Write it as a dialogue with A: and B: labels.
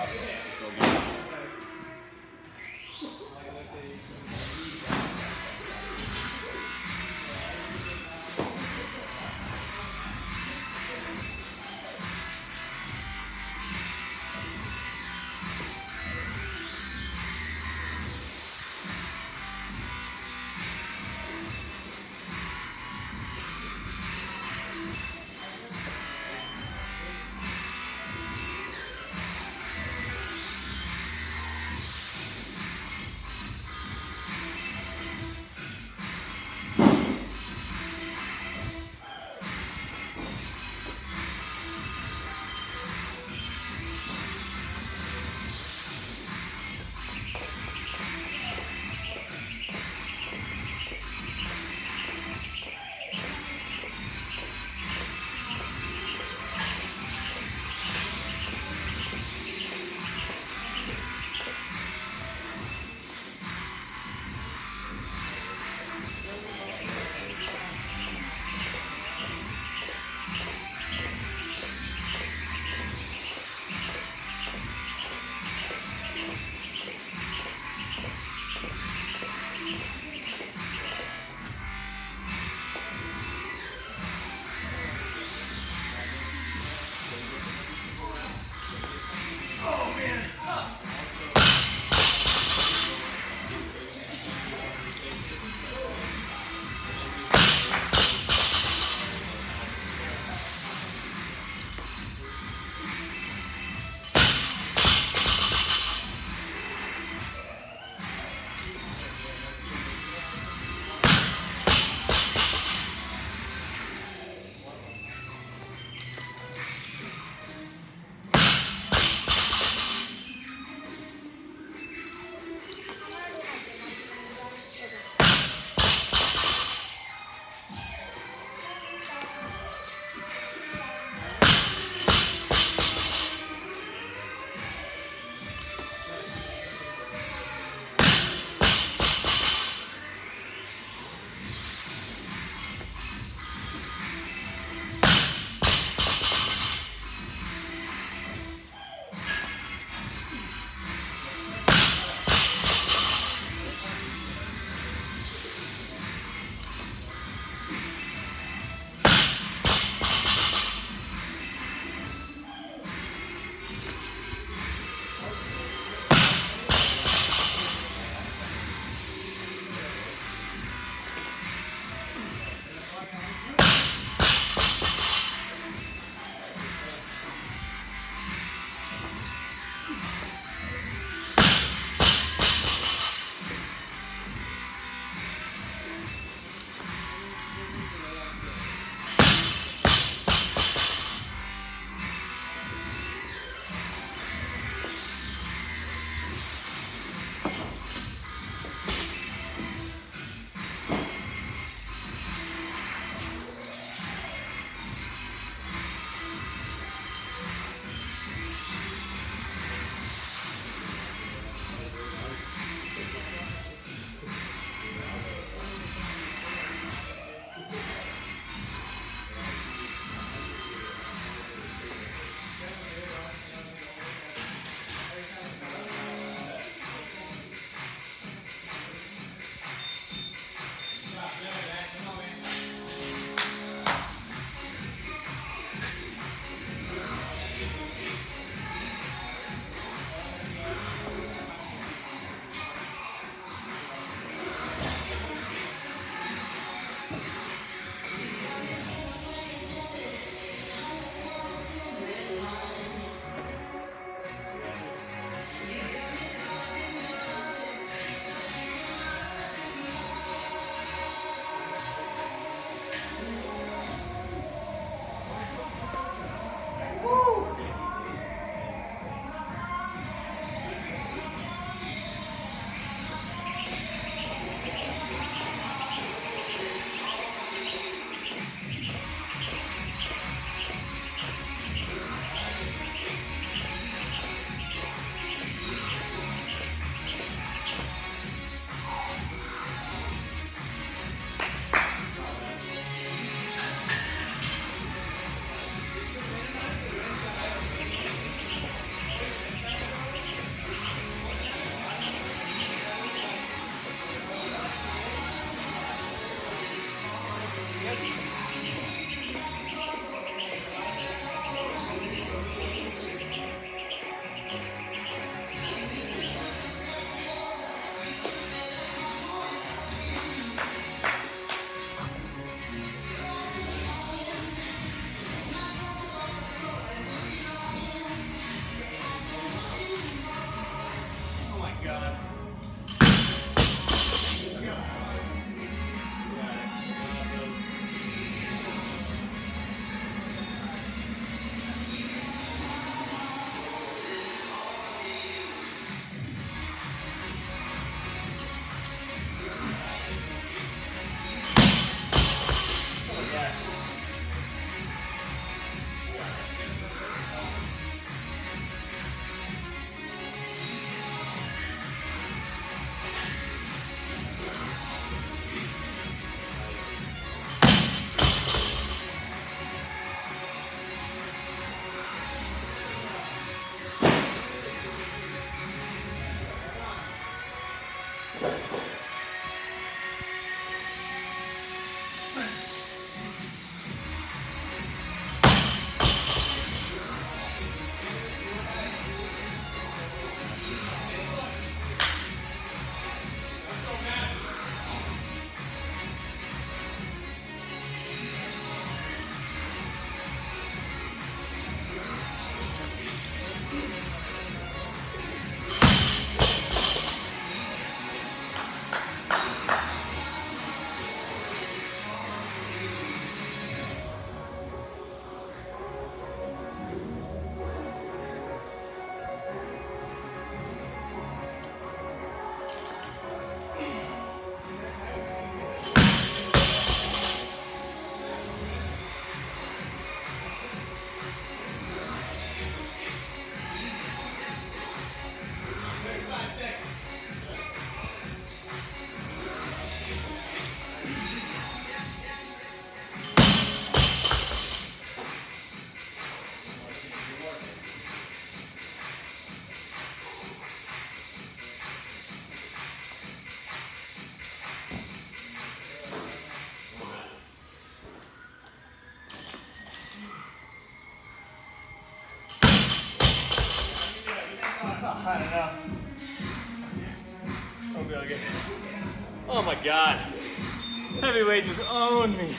A: Oh,
B: yeah. Don't know. I'll be okay. Oh my god. Heavyweight just owned me.